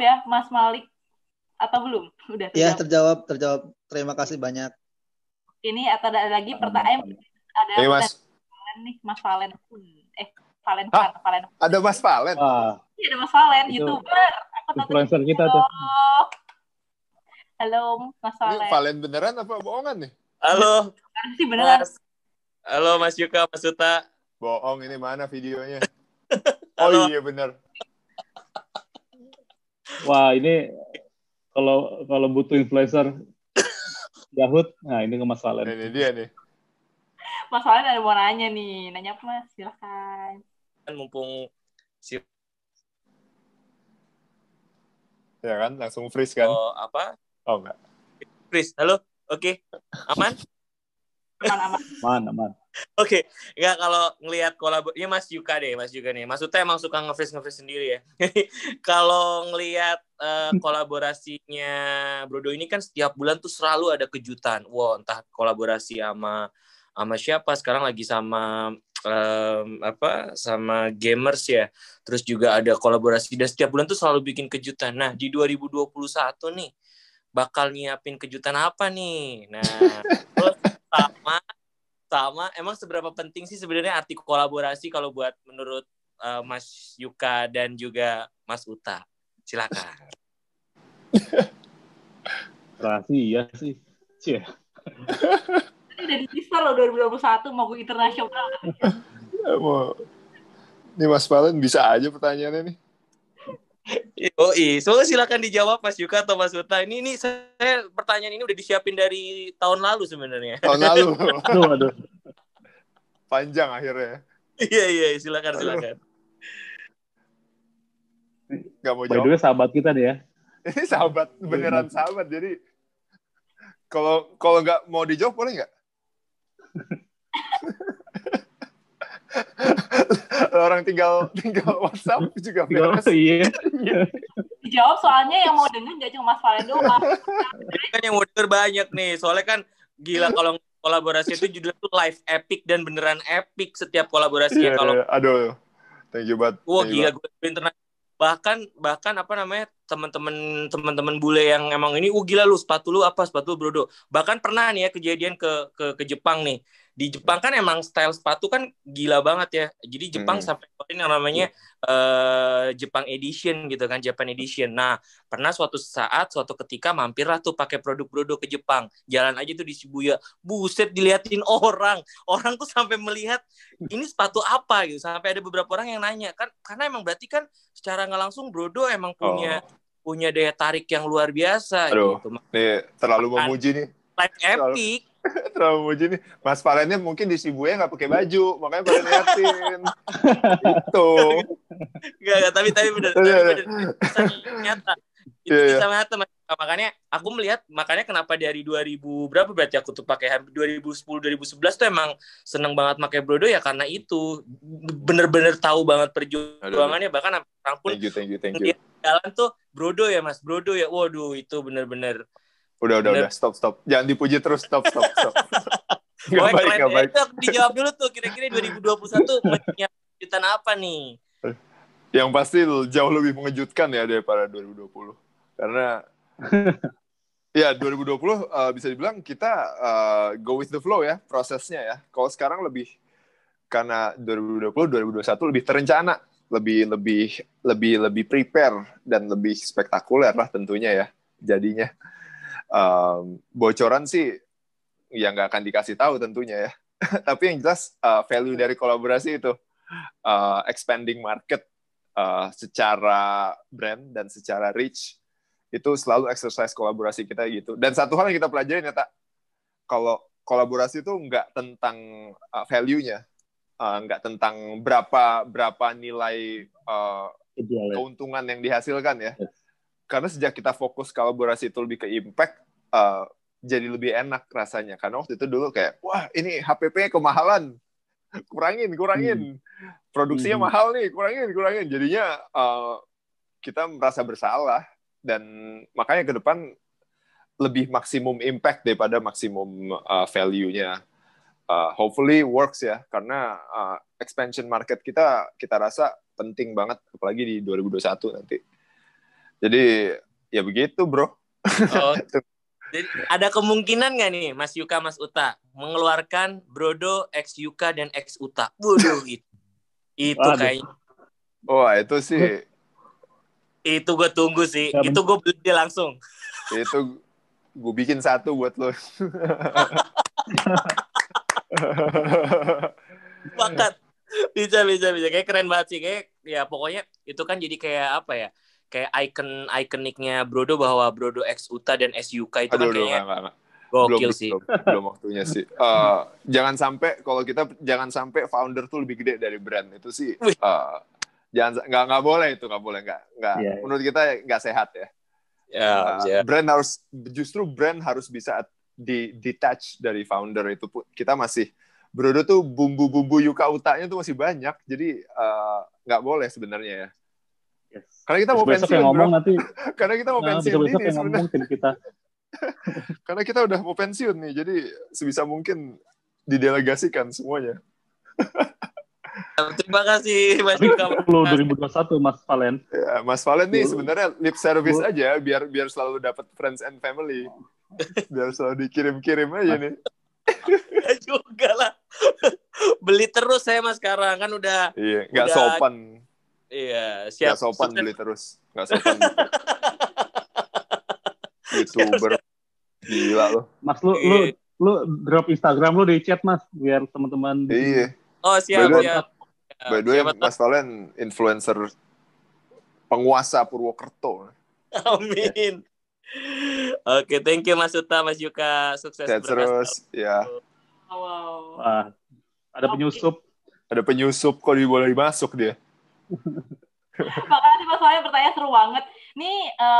ya, Mas Malik? Atau belum? Udah Iya, terjawab. terjawab, terjawab. Terima kasih banyak. Ini atau ada lagi pertanyaan ada Ini Mas, nih Mas Valen. Eh, Valen Hah? Valen. ada Mas Valen. Iya, ada Mas Valen, Itu YouTuber. Aku influencer kita tuh. Halo, Mas Ini Valen. Valen beneran apa bohongan nih? Halo, sih beneran. Mas. Halo Mas Yuka, Mas Uta. Bohong ini mana videonya? Halo. Oh iya bener. Wah, ini kalau kalau butuh influencer Yahut, nah ini ke Mas Valen. Ini dia nih. Mas Valen ada mau nanya nih. Nanya apa, Mas? Silahkan. Kan mumpung si Ya kan, langsung freeze kan? oh, apa? Oh enggak. Chris, halo. Oke. Aman? Aman, aman. Oke, nggak kalau ngelihat kolabor, ini Mas Yuka deh, Mas Yuka nih. Mas Uta emang suka nge-freeze nge-freeze sendiri ya. kalau ngelihat eh, kolaborasinya Brodo ini kan setiap bulan tuh selalu ada kejutan. Wow, entah kolaborasi sama sama siapa sekarang lagi sama em, apa sama gamers ya. Terus juga ada kolaborasi dan setiap bulan tuh selalu bikin kejutan. Nah, di 2021 nih bakal nyiapin kejutan apa nih? Nah, terus sama sama emang seberapa penting sih sebenarnya arti kolaborasi kalau buat menurut uh, Mas Yuka dan juga Mas Uta silakan Rahasia sih. Cie. Ini udah di teaser loh 2021 mau internasional. Ya, mau... Ini Mas Valen bisa aja pertanyaannya nih. Oh iya so silakan dijawab Mas Yuka atau Mas Uta ini ini saya pertanyaan ini udah disiapin dari tahun lalu sebenarnya Tahun lalu. Aduh, aduh. Panjang akhirnya. iya iya silakan silakan Gak mau By the jawab. way, sahabat kita nih ya. Ini sahabat, beneran sahabat. Jadi kalau kalau nggak mau dijawab boleh nggak? Orang tinggal tinggal WhatsApp juga beres. Iya. Dijawab soalnya yang mau denger gak cuma Mas Valen doang. Kan yang mau denger banyak nih soalnya kan gila kalau kolaborasi itu judulnya tuh live epic dan beneran epic setiap kolaborasinya Iya, kalau iya. Aduh, thank you banget. Wah gila gue internet bahkan bahkan apa namanya teman-teman teman-teman bule yang emang ini uh gila lu sepatu lu apa sepatu lu brodo bahkan pernah nih ya kejadian ke ke ke Jepang nih di Jepang kan emang style sepatu kan gila banget ya. Jadi Jepang Hmm. sampai keluarin yang namanya eh, Jepang edition gitu kan Japan edition. Nah pernah suatu saat suatu ketika mampirlah tuh pakai produk brodo ke Jepang. Jalan aja tuh di Shibuya. Buset diliatin orang. Orang tuh sampai melihat ini sepatu apa? gitu. Sampai ada beberapa orang yang nanya. Kan karena emang berarti kan secara nggak langsung Brodo emang punya punya daya tarik yang luar biasa Aduh. gitu. Nih, terlalu memuji nih. live epic Terlalu memuji nih. Mas Valennya mungkin di Shibuya nggak pakai baju, makanya pada liatin. Itu. Gak, gak, tapi tapi tapi Iya, iya. bener. Bisa nyata. Itu Iya, iya. bisa nyata. Mas. Makanya aku melihat makanya kenapa dari 2000 berapa berarti aku tuh pakai hampir 2010 2011 tuh emang seneng banget pakai Brodo ya karena itu bener-bener tahu banget perjuangannya bahkan sampai orang pun Thank you, thank you, thank you. jalan tuh Brodo ya Mas Brodo ya waduh itu bener-bener Udah, udah, Bener. udah. Stop, stop. Jangan dipuji terus. Stop, stop, stop. Gak Wah, baik, keren gak ya. baik. Itu aku dijawab dulu tuh kira-kira 2021 menyiapkan kejutan apa nih Yang pasti jauh lebih mengejutkan ya daripada 2020. Karena ya 2020 uh, bisa dibilang kita uh, go with the flow ya prosesnya ya. Kalau sekarang lebih karena 2020 2021 lebih terencana, lebih lebih lebih lebih prepare dan lebih spektakuler lah tentunya ya jadinya. Um, bocoran sih ya nggak akan dikasih tahu tentunya ya. Tapi yang jelas uh, value dari kolaborasi itu uh, expanding market uh, secara brand dan secara reach itu selalu exercise kolaborasi kita gitu. Dan satu hal yang kita pelajarin ya, tak kalau kolaborasi itu nggak tentang uh, value-nya, uh, nggak tentang berapa berapa nilai uh, keuntungan yang dihasilkan ya. Karena sejak kita fokus kolaborasi itu lebih ke impact, uh, jadi lebih enak rasanya. Karena waktu itu dulu kayak, wah ini HPP kemahalan, kurangin, kurangin. Produksinya Hmm. mahal nih, kurangin, kurangin. Jadinya uh, kita merasa bersalah dan makanya ke depan lebih maksimum impact daripada maksimum uh, value-nya. Uh, hopefully works ya, karena uh, expansion market kita kita rasa penting banget, apalagi di 2021 nanti. Jadi ya begitu bro. Oh. Jadi ada kemungkinan nggak nih Mas Yuka Mas Uta mengeluarkan Brodo X Yuka dan X Uta? Waduh itu. Itu Waduh. kayaknya Wah itu sih itu gue tunggu sih. Ya, itu gue beli langsung. itu gue bikin satu buat lo. Bakat. Bisa bisa bisa kayak keren banget sih kayak ya pokoknya itu kan jadi kayak apa ya? Kayak icon ikoniknya Brodo bahwa Brodo X Uta dan S Yuka itu Aduh, kan aduh, kayaknya enggak, enggak, belum, gokil sih. belum, belum waktunya sih. Eh, jangan sampai kalau kita jangan sampai founder tuh lebih gede dari brand itu sih. Eh, jangan nggak nggak boleh itu nggak boleh nggak nggak Iya, iya. menurut kita nggak sehat ya. Ya, Uh, ya. brand harus justru brand harus bisa di detach dari founder itu pun kita masih Brodo tuh bumbu-bumbu Yuka Utanya tuh masih banyak jadi uh, nggak boleh sebenarnya ya Yes. karena kita mau besok pensiun yang ngomong bro nanti karena kita mau nah, pensiun besok besok ini yang sebenarnya. ngomong tim kita. Karena kita udah mau pensiun nih jadi sebisa mungkin didelegasikan semuanya. Terima kasih Mas Yuka. kalau 2021 Mas Valen. Ya, Mas Valen nih sebenarnya lip service aja biar biar selalu dapat friends and family. Biar selalu dikirim-kirim aja nih. Ya juga lah. Beli terus saya mas sekarang. Kan udah iya nggak sopan iya siap. Gak sopan beli terus. Gak sopan. Youtuber. Gila loh. Mas lu lu lu drop Instagram lu di chat Mas biar teman-teman di- Iya. Oh siap By the way- siap. By the way, tahu. Mas Valen influencer penguasa Purwokerto. Amin. Oke, thank you Mas Uta, Mas Yuka, sukses Sehat terus. Ya. Wow. Wah, ada penyusup Ada penyusup kok boleh masuk dia. Makasih Mas Soalnya pertanyaan seru banget. Nih eh,